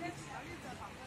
那小日子好。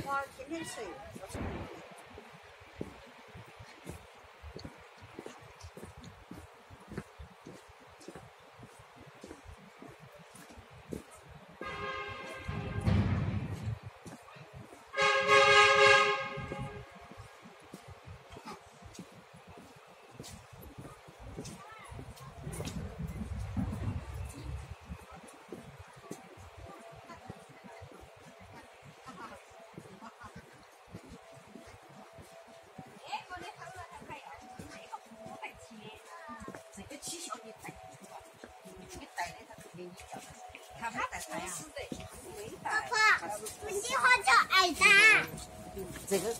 Park Peninsula. 爸爸，我喜欢叫矮的。这个。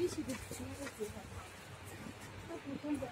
必须得吃一个鸡蛋，他不从这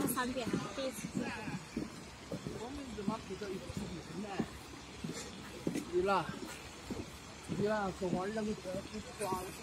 个好吃。听了三遍，第一次。我们日妈陪着一起去呢。对啦，对了，说话那个字不抓啥。